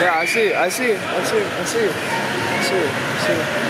yeah, I see, I see, I see, I see, I see, I see.